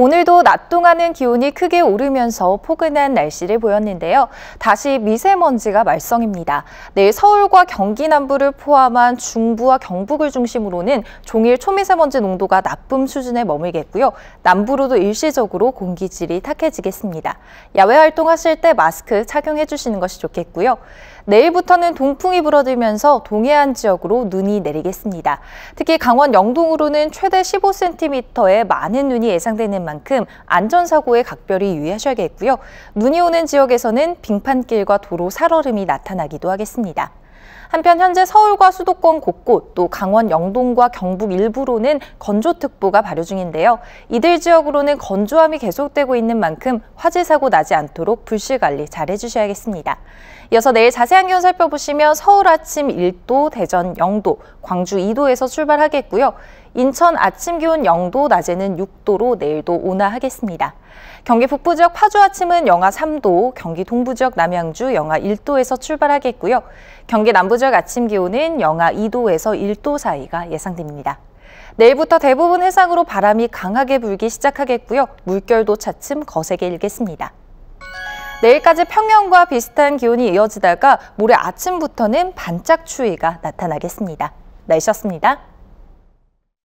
오늘도 낮 동안은 기온이 크게 오르면서 포근한 날씨를 보였는데요. 다시 미세먼지가 말썽입니다. 내일 서울과 경기 남부를 포함한 중부와 경북을 중심으로는 종일 초미세먼지 농도가 나쁨 수준에 머물겠고요. 남부로도 일시적으로 공기질이 탁해지겠습니다. 야외 활동하실 때 마스크 착용해 주시는 것이 좋겠고요. 내일부터는 동풍이 불어들면서 동해안 지역으로 눈이 내리겠습니다. 특히 강원 영동으로는 최대 15cm의 많은 눈이 예상되는 만큼 안전사고에 각별히 유의하셔야겠고요. 눈이 오는 지역에서는 빙판길과 도로 살얼음이 나타나기도 하겠습니다. 한편 현재 서울과 수도권 곳곳 또 강원 영동과 경북 일부로는 건조특보가 발효 중인데요. 이들 지역으로는 건조함이 계속되고 있는 만큼 화재 사고 나지 않도록 불씨 관리 잘 해주셔야겠습니다. 이어서 내일 자세한 기온 살펴보시면 서울 아침 1도, 대전 0도, 광주 2도에서 출발하겠고요. 인천 아침 기온 0도, 낮에는 6도로 내일도 온화하겠습니다. 경기 북부 지역 파주 아침은 영하 3도, 경기 동부 지역 남양주 영하 1도에서 출발하겠고요. 경기 남부 지역 아침 기온은 영하 2도에서 1도 사이가 예상됩니다. 내일부터 대부분 해상으로 바람이 강하게 불기 시작하겠고요. 물결도 차츰 거세게 일겠습니다. 내일까지 평년과 비슷한 기온이 이어지다가 모레 아침부터는 반짝 추위가 나타나겠습니다. 날씨였습니다.